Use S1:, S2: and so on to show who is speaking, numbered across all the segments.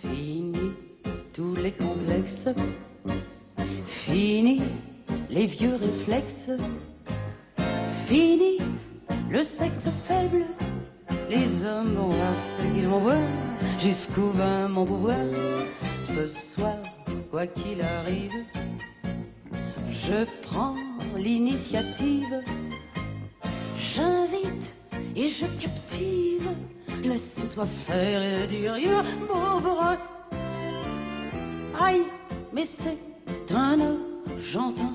S1: Fini tous les complexes, fini les vieux réflexes, fini le sexe faible. Les hommes vont voir ce qu'ils vont voir, jusqu'où va mon pouvoir. Ce soir, quoi qu'il arrive, je prends l'initiative. J'invite et je captive. Laisse-toi faire dis rien, pauvre. Aïe, mais c'est un argentin.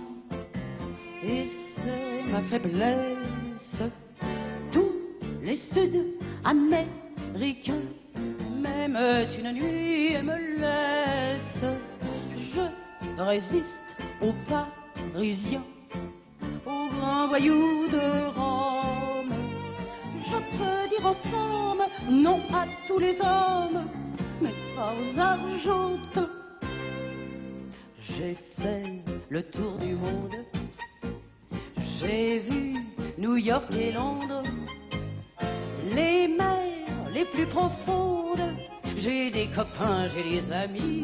S1: Et c'est ma faiblesse. Tous les Sud-Américains m'aiment une nuit et me laissent. Je résiste aux Parisiens, de Rome. Je peux dire en somme, non à tous les hommes, mais pas aux Argentins. J'ai fait le tour du monde, j'ai vu New York et Londres, les mers les plus profondes. J'ai des copains, j'ai des amis,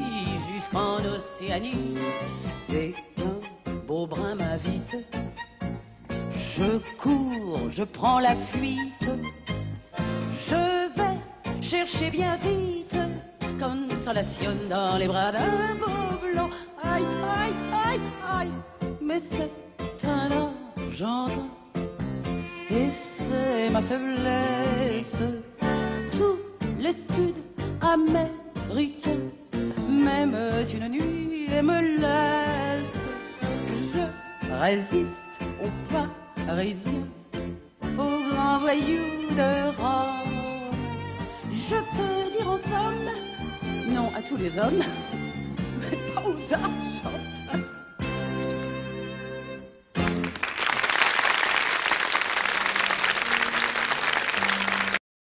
S1: jusqu'en Océanie. Dès qu'un beau brin m'invite, je cours, je prends la fuite. Je vais chercher bien vite, consolation dans les bras d'un beau blanc. Aïe, aïe, aïe, aïe, mais c'est un argentin et c'est ma faiblesse. Tous les Sud-Américains m'aiment une nuit et me laissent. Je résiste aux Parisiens, aux grands voyous de Rome. Je peux dire aux hommes, non à tous les hommes, mais pas aux Argentins.